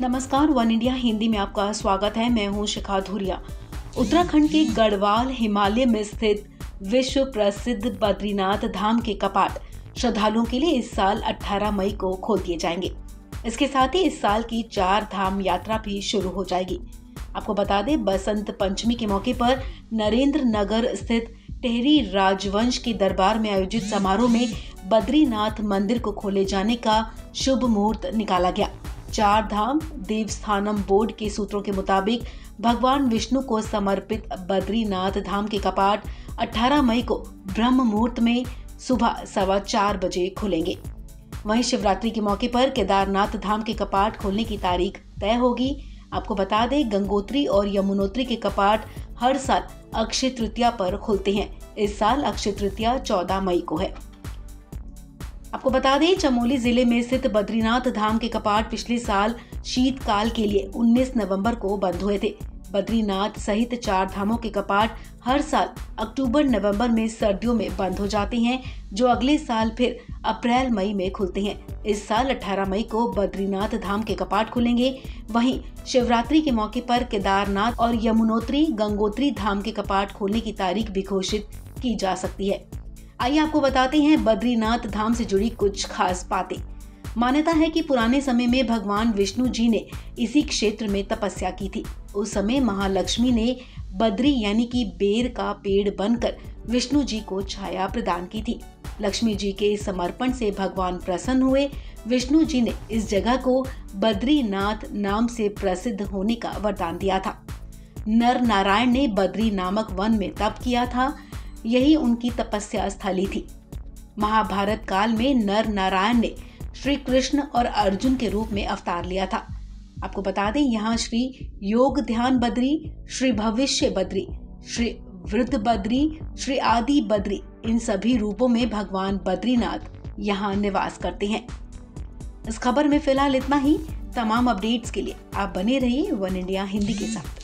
नमस्कार, one India Hindi में आपका स्वागत है। मैं हूँ शिखा धुरिया। उत्तराखंड के गढ़वाल हिमालय में स्थित विश्व प्रसिद्ध बद्रीनाथ धाम के कपाट श्रद्धालुओं के लिए इस साल 18 मई को खोल दिए जाएँगे। इसके साथ ही इस साल की चार धाम यात्रा भी शुरू हो जाएगी। आपको बता दें, बसंत पंचमी के मौके पर नरेंद्र नगर स्थित टेहरी राजवंश के दरबार में आयोजित समारोह में बद्रीनाथ मंदिर को खोले जाने का शुभ मुहूर्त निकाला गया। चार धाम देवस्थानम बोर्ड के सूत्रों के मुताबिक भगवान विष्णु को समर्पित बद्रीनाथ धाम के कपाट 18 मई को ब्रह्म मुहूर्त में सुबह सवा चार बजे खुलेंगे। वहीं शिवरात्रि के मौके पर केदारनाथ धाम के कपाट खोलने की तारीख तय होगी। आपको बता दें, गंगोत्री और यमुनोत्री के कपाट हर साल अक्षय तृतीया पर खुलते हैं। इस साल अक्षय तृतीया चौदह मई को है। आपको बता दें, चमोली ज़िले में स्थित बद्रीनाथ धाम के कपाट पिछले साल शीतकाल के लिए 19 नवंबर को बंद हुए थे। बद्रीनाथ सहित चार धामों के कपाट हर साल अक्टूबर नवंबर में सर्दियों में बंद हो जाते हैं, जो अगले साल फिर अप्रैल मई में खुलते हैं। इस साल 18 मई को बद्रीनाथ धाम के कपाट खुलेंगे। वहीं शिवरात्रि के मौके पर केदारनाथ और यमुनोत्री गंगोत्री धाम के कपाट खोलने की तारीख भी घोषित की जा सकती है। आइए आपको बताते हैं बद्रीनाथ धाम से जुड़ी कुछ खास बातें। मान्यता है कि पुराने समय में भगवान विष्णु जी ने इसी क्षेत्र में तपस्या की थी। उस समय महालक्ष्मी ने बद्री यानी कि बेर का पेड़ बनकर विष्णु जी को छाया प्रदान की थी। लक्ष्मी जी के समर्पण से भगवान प्रसन्न हुए। विष्णु जी ने इस जगह को बद्रीनाथ नाम से प्रसिद्ध होने का वरदान दिया था। नर नारायण ने बद्री नामक वन में तप किया था। यही उनकी तपस्या स्थली थी। महाभारत काल में नर नारायण ने श्री कृष्ण और अर्जुन के रूप में अवतार लिया था। आपको बता दें, यहाँ श्री योग ध्यान बद्री, श्री भविष्य बद्री, श्री वृद्ध बद्री, श्री आदि बद्री, इन सभी रूपों में भगवान बद्रीनाथ यहाँ निवास करते हैं। इस खबर में फ़िलहाल इतना ही। तमाम अपडेट्स के लिए आप बने रहिए वन इंडिया हिंदी के साथ।